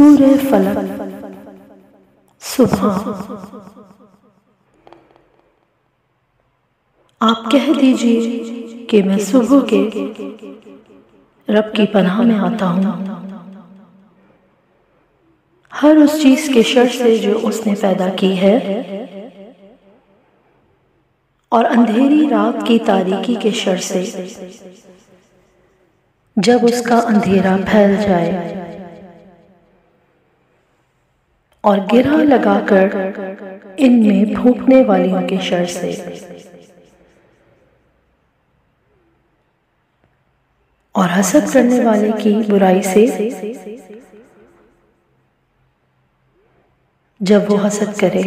सूर्य फलक। सुबह आप कह दीजिए कि मैं सुबह के रब की पनाह में आता हूँ। हर उस चीज़ के शर से जो उसने पैदा की है और अंधेरी रात की तारीकी के शर से, जब उसका अंधेरा फैल जाए। और गिरा लगाकर इनमें फूकने वालियों के शर से। और हसद करने वाले की बुराई से जब वो हसद करे